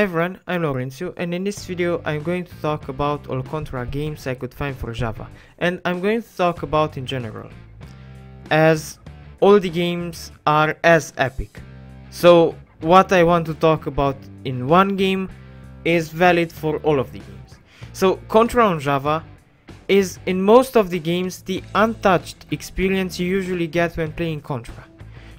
Hi everyone, I'm Laurentiu and in this video I'm going to talk about all Contra games I could find for Java and I'm going to talk about in general as all the games are as epic. So what I want to talk about in one game is valid for all of the games. So Contra on Java is in most of the games the untouched experience you usually get when playing Contra.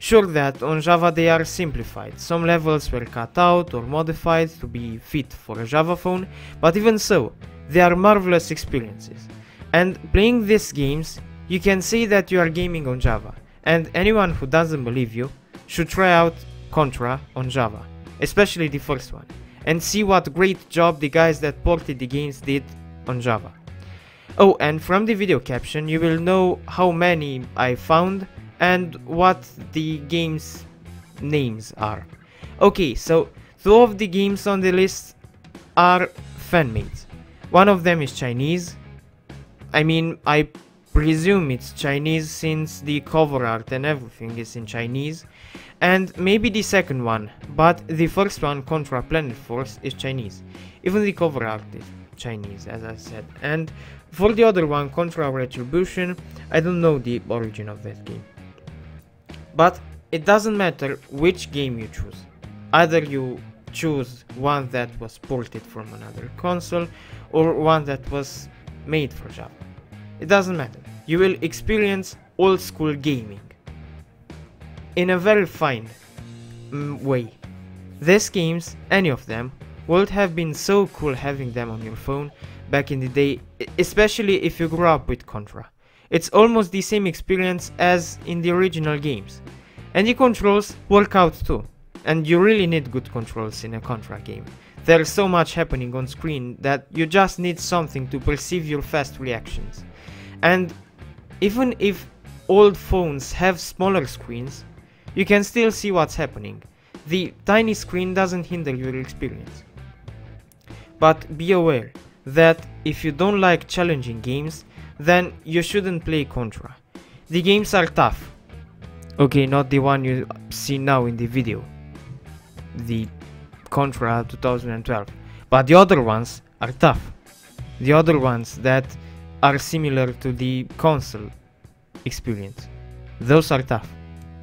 Sure that on Java they are simplified, some levels were cut out or modified to be fit for a Java phone, but even so, they are marvelous experiences. And playing these games, you can say that you are gaming on Java, and anyone who doesn't believe you should try out Contra on Java, especially the first one, and see what great job the guys that ported the games did on Java. Oh, and from the video caption you will know how many I found and what the games names are. Okay, so two of the games on the list are fan-made. One of them is Chinese. I mean, I presume it's Chinese since the cover art and everything is in Chinese. And maybe the second one, but the first one, Contra Planet Force, is Chinese. Even the cover art is Chinese, as I said. And for the other one, Contra Retribution, I don't know the origin of that game. But it doesn't matter which game you choose. Either you choose one that was ported from another console or one that was made for Java. It doesn't matter. You will experience old school gaming in a very fine mm, way. These games, any of them, would have been so cool having them on your phone back in the day, especially if you grew up with Contra. It's almost the same experience as in the original games. And the controls work out too. And you really need good controls in a Contra game. There's so much happening on screen that you just need something to perceive your fast reactions. And even if old phones have smaller screens, you can still see what's happening. The tiny screen doesn't hinder your experience. But be aware that if you don't like challenging games, then you shouldn't play Contra. The games are tough. Okay, not the one you see now in the video. The Contra 2012. But the other ones are tough. The other ones that are similar to the console experience. Those are tough.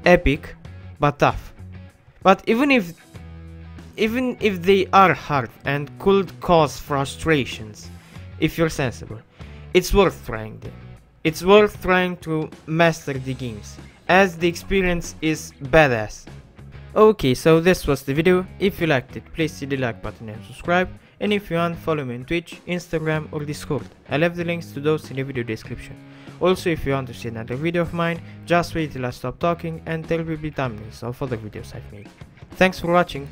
Epic, but tough. But even if even if they are hard and could cause frustrations, if you're sensible, it's worth trying them. It's worth trying to master the games, as the experience is badass. Okay, so this was the video. If you liked it, please hit the like button and subscribe. And if you want, follow me on Twitch, Instagram or Discord. I left the links to those in the video description. Also, if you want to see another video of mine, just wait till I stop talking and there will be thumbnails of other videos I've made. Thanks for watching.